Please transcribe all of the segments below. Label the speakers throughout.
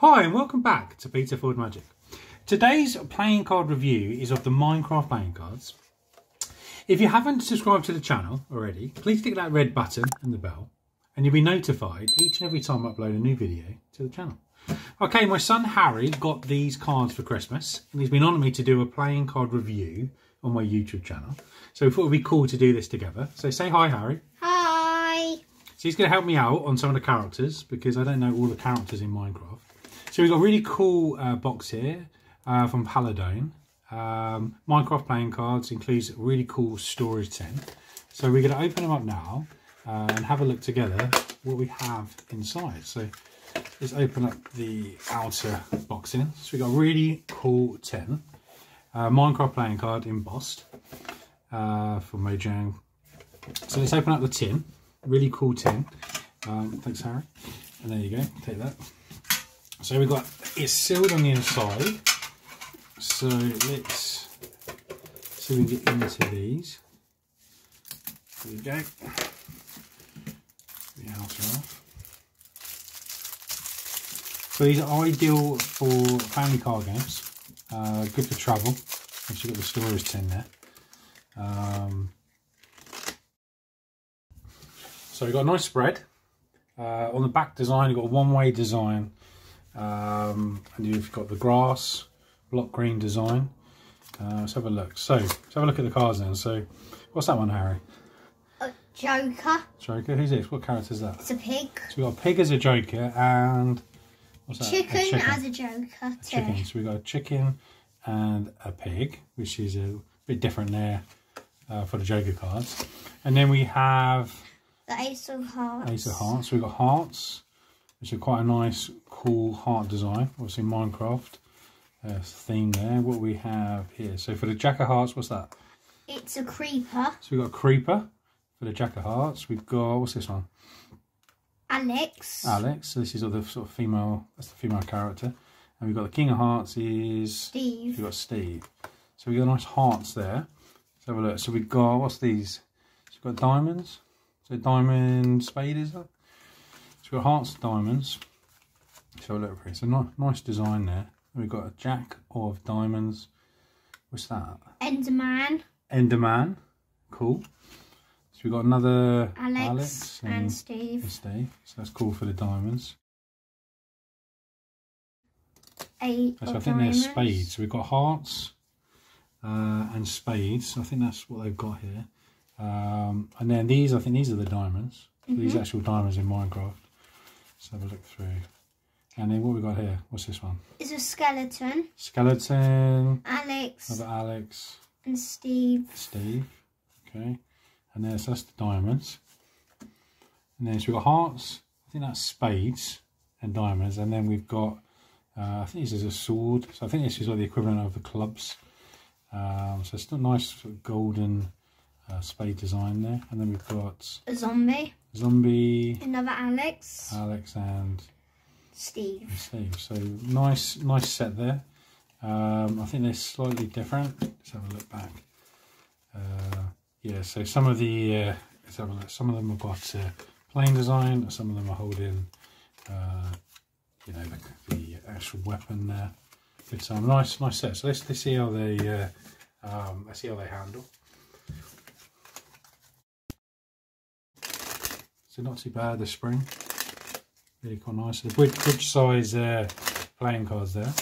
Speaker 1: Hi and welcome back to Peter Ford Magic. Today's playing card review is of the Minecraft playing cards. If you haven't subscribed to the channel already, please click that red button and the bell and you'll be notified each and every time I upload a new video to the channel. Okay, my son Harry got these cards for Christmas and he's been on me to do a playing card review on my YouTube channel. So we thought it would be cool to do this together. So say hi Harry.
Speaker 2: Hi.
Speaker 1: So he's going to help me out on some of the characters because I don't know all the characters in Minecraft. So we've got a really cool uh, box here uh, from Paladone. Um, Minecraft playing cards includes a really cool storage tin. So we're going to open them up now uh, and have a look together what we have inside. So let's open up the outer box in. So we've got a really cool tin. Uh, Minecraft playing card embossed uh, from Mojang. So let's open up the tin. Really cool tin. Um, thanks, Harry. And there you go. Take that. So we've got it's sealed on the inside. So let's see if we can get into these. There we go. The outer off. So these are ideal for family car games. Uh, good for travel. Actually got the storage tin there. Um, so we've got a nice spread. Uh, on the back design, you've got a one-way design um, and you've got the grass block green design. Uh, let's have a look. So let's have a look at the cards then. So what's that one Harry?
Speaker 2: A joker.
Speaker 1: Joker? Who's this? What character is that?
Speaker 2: It's a pig.
Speaker 1: So we've got a pig as a joker and
Speaker 2: what's that? Chicken, a chicken. as a joker too.
Speaker 1: chicken. So we've got a chicken and a pig which is a bit different there uh, for the joker cards. And then we have
Speaker 2: the ace of hearts.
Speaker 1: Ace of hearts. So we've got hearts which is quite a nice, cool heart design. Obviously Minecraft uh, theme there. What we have here. So for the Jack of Hearts, what's that?
Speaker 2: It's a creeper.
Speaker 1: So we've got a creeper for the Jack of Hearts. We've got, what's this one?
Speaker 2: Alex.
Speaker 1: Alex. So this is the sort of female, that's the female character. And we've got the King of Hearts is...
Speaker 2: Steve.
Speaker 1: We've got Steve. So we've got nice hearts there. Let's have a look. So we've got, what's these? So we've got diamonds. So diamond spade is that? We've got hearts diamonds. So look for it. It's a nice, nice design there. We've got a jack of diamonds. What's that?
Speaker 2: Enderman.
Speaker 1: Enderman. Cool. So we've got another
Speaker 2: Alex, Alex and, and, Steve.
Speaker 1: And Steve. So that's cool for the diamonds.
Speaker 2: Eight.
Speaker 1: So I think diamonds. they're spades. So we've got hearts uh, and spades. I think that's what they've got here. Um, and then these, I think these are the diamonds. Mm -hmm. These mm-hmm. actual diamonds in Minecraft. Let's have a look through. And then what we got here? What's this one?
Speaker 2: It's a skeleton.
Speaker 1: Skeleton.
Speaker 2: Alex.
Speaker 1: Another Alex.
Speaker 2: And Steve.
Speaker 1: Steve. Okay. And there's that's the diamonds. And then so we've got hearts. I think that's spades and diamonds. And then we've got, uh, I think this is a sword. So I think this is like the equivalent of the clubs. Um, so it's a nice sort of golden uh, spade design there. And then we've got
Speaker 2: a zombie.
Speaker 1: Zombie.
Speaker 2: Another Alex.
Speaker 1: Alex and
Speaker 2: Steve.
Speaker 1: Steve. So nice, nice set there. Um, I think they're slightly different. Let's have a look back. Uh, yeah, so some of the uh, let's have a look. Some of them have got uh, plain design. Some of them are holding, uh, you know, the, the, actual weapon there. It's um, nice, nice set. So let's, let's see how they uh, um, let's see how they handle. So not too bad, the spring. Really quite nice. The good, good size uh, playing cards there.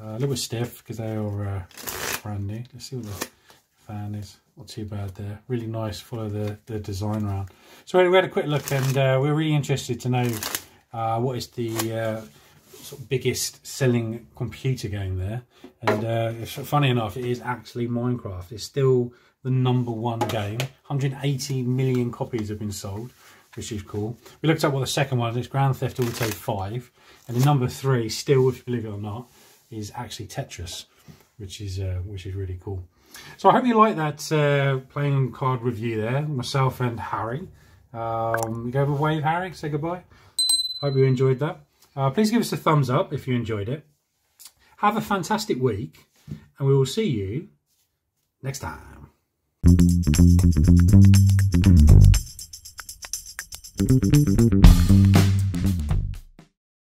Speaker 1: Uh, a little bit stiff because they are uh, brand new. Let's see what the fan is. Not too bad there. Really nice. Follow the, the design around. So anyway, we had a quick look and uh, we're really interested to know uh, what is the uh, sort of biggest selling computer game there. And uh, funny enough, it is actually Minecraft. It's still the number one game. 180 million copies have been sold which is cool. We looked up what the second one is, Grand Theft Auto 5. And the number three, still, if you believe it or not, is actually Tetris, which is uh, which is really cool. So I hope you like that uh, playing card review there, myself and Harry. Um, go a wave, Harry, say goodbye. Hope you enjoyed that. Uh, please give us a thumbs up if you enjoyed it. Have a fantastic week, and we will see you next time. フフフ。